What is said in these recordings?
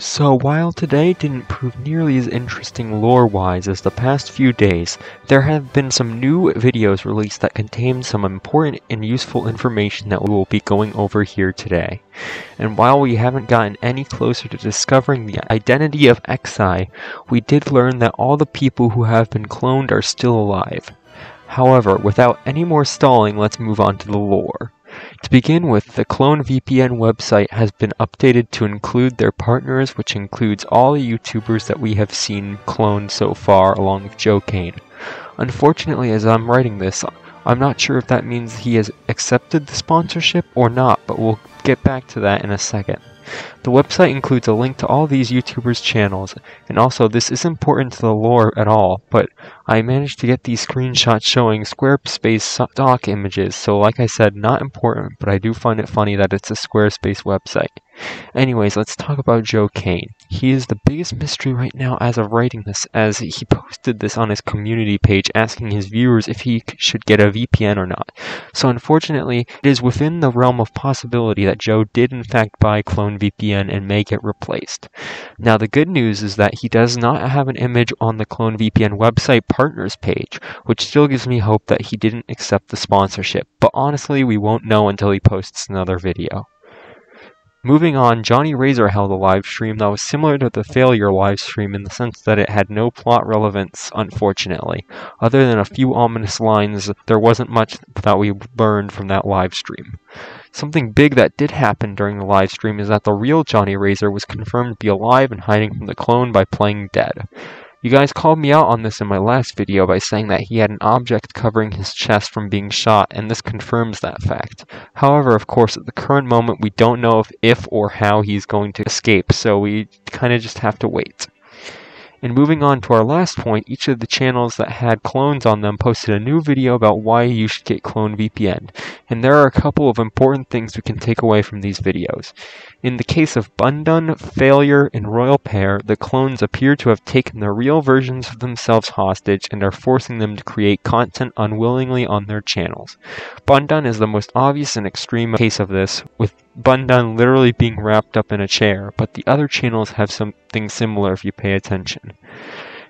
So while today didn't prove nearly as interesting lore-wise as the past few days, there have been some new videos released that contain some important and useful information that we will be going over here today. And while we haven't gotten any closer to discovering the identity of Xi, we did learn that all the people who have been cloned are still alive. However, without any more stalling, let's move on to the lore. To begin with, the Clone VPN website has been updated to include their partners, which includes all the YouTubers that we have seen cloned so far, along with Joe Caine. Unfortunately, as I'm writing this, I'm not sure if that means he has accepted the sponsorship or not, but we'll get back to that in a second. The website includes a link to all these YouTubers' channels, and also this isn't important to the lore at all, but I managed to get these screenshots showing Squarespace stock images, so like I said, not important, but I do find it funny that it's a Squarespace website. Anyways, let's talk about Joe Caine. He is the biggest mystery right now as of writing this, as he posted this on his community page asking his viewers if he should get a VPN or not. So unfortunately, it is within the realm of possibility that Joe did in fact buy Clone VPN and may get replaced. Now the good news is that he does not have an image on the Clone VPN website partners page, which still gives me hope that he didn't accept the sponsorship, but honestly we won't know until he posts another video. Moving on, Jonny Razer held a live stream that was similar to the failure live stream in the sense that it had no plot relevance, unfortunately. Other than a few ominous lines, there wasn't much that we learned from that live stream. Something big that did happen during the live stream is that the real Jonny Razer was confirmed to be alive and hiding from the clone by playing dead. You guys called me out on this in my last video by saying that he had an object covering his chest from being shot, and this confirms that fact. However, of course, at the current moment, we don't know if, if or how he's going to escape, so we kind of just have to wait. And moving on to our last point, each of the channels that had clones on them posted a new video about why you should get Clone VPN. And there are a couple of important things we can take away from these videos. In the case of Bundun, Failure, and RoyalPear, the clones appear to have taken the real versions of themselves hostage and are forcing them to create content unwillingly on their channels. Bundun is the most obvious and extreme case of this, with Bundun literally being wrapped up in a chair, but the other channels have something similar if you pay attention.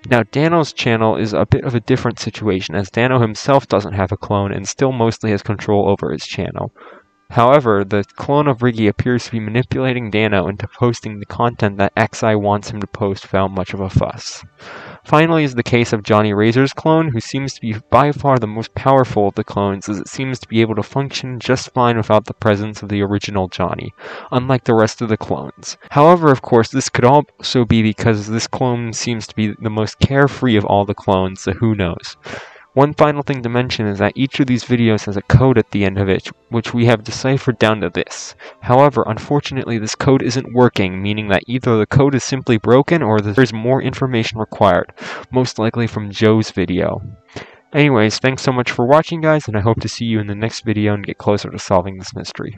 Now, Danno's channel is a bit of a different situation, as Danno himself doesn't have a clone and still mostly has control over his channel. However, the clone of Riggy appears to be manipulating Danno into posting the content that Xi wants him to post without much of a fuss. Finally is the case of Jonny Razer's clone, who seems to be by far the most powerful of the clones, as it seems to be able to function just fine without the presence of the original Jonny, unlike the rest of the clones. However, of course, this could also be because this clone seems to be the most carefree of all the clones, so who knows. One final thing to mention is that each of these videos has a code at the end of it, which we have deciphered down to this. However, unfortunately this code isn't working, meaning that either the code is simply broken or there's more information required, most likely from Joe's video. Anyways, thanks so much for watching guys, and I hope to see you in the next video and get closer to solving this mystery.